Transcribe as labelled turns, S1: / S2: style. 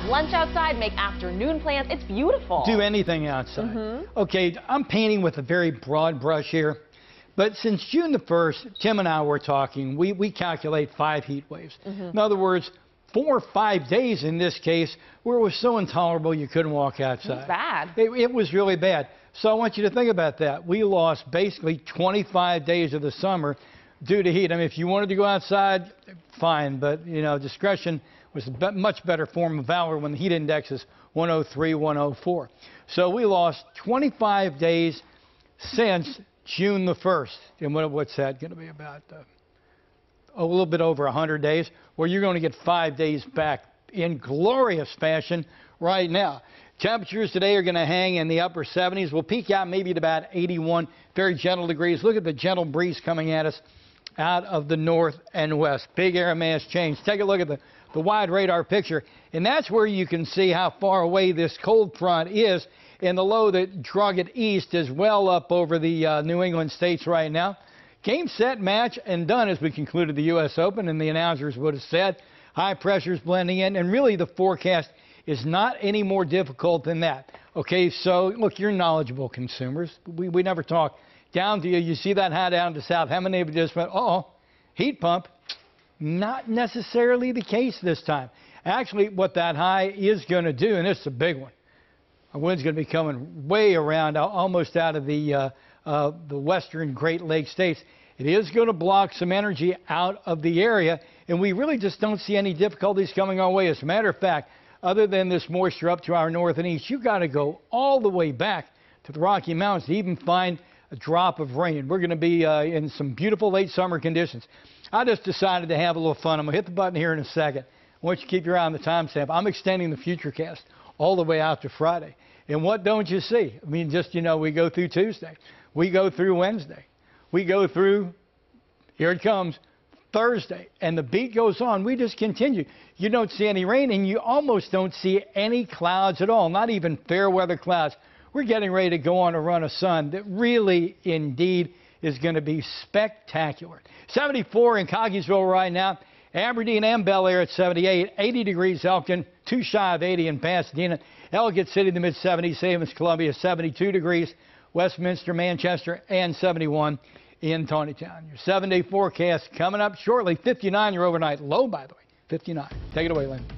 S1: have lunch outside, make afternoon plans. It's beautiful.
S2: Do anything outside.
S1: Mm-hmm.
S2: Okay, I'm painting with a very broad brush here. But since June the 1st, Tim and I were talking, we, we calculate five heat waves.
S1: Mm-hmm.
S2: In other words, four or five days in this case where it was so intolerable you couldn't walk outside.
S1: It's bad.
S2: It, it was really bad. So I want you to think about that. We lost basically 25 days of the summer due to heat. I mean, if you wanted to go outside, fine, but you know, discretion was a much better form of valor when the heat index is 103, 104. So we lost 25 days since June the 1st. And what, what's that going to be about? Uh, a little bit over 100 days, where you're going to get five days back in glorious fashion right now. Temperatures today are going to hang in the upper 70s. We'll peak out maybe at about 81, very gentle degrees. Look at the gentle breeze coming at us out of the north and west. Big air mass change. Take a look at the, the wide radar picture, and that's where you can see how far away this cold front is. And the low that drug it east is well up over the uh, New England states right now. Game, set, match, and done as we concluded the U.S. Open, and the announcers would have said. High pressures blending in, and really the forecast is not any more difficult than that. Okay, so look, you're knowledgeable consumers. We, we never talk down to you. You see that high down to south. How many of you just went, oh, heat pump? Not necessarily the case this time. Actually, what that high is going to do, and it's a big one, the wind's going to be coming way around, almost out of the uh, uh, the western Great Lakes states. It is going to block some energy out of the area, and we really just don't see any difficulties coming our way. As a matter of fact, other than this moisture up to our north and east, you've got to go all the way back to the Rocky Mountains to even find a drop of rain. We're going to be uh, in some beautiful late summer conditions. I just decided to have a little fun. I'm going to hit the button here in a second. I want you to keep your eye on the timestamp. I'm extending the Futurecast all the way out to Friday. And what don't you see? I mean, just, you know, we go through Tuesday. We go through Wednesday. We go through, here it comes, Thursday. And the beat goes on. We just continue. You don't see any rain, and you almost don't see any clouds at all, not even fair weather clouds. We're getting ready to go on a run of sun that really, indeed, is going to be spectacular. 74 in Cockeysville right now. Aberdeen and Bel Air at 78, 80 degrees Elkton, two shy of 80 in Pasadena. Ellicott City in the mid 70s, Savings Columbia 72 degrees, Westminster, Manchester, and 71 in Town. Your seven day forecast coming up shortly. 59 your overnight low, by the way. 59. Take it away, Lynn.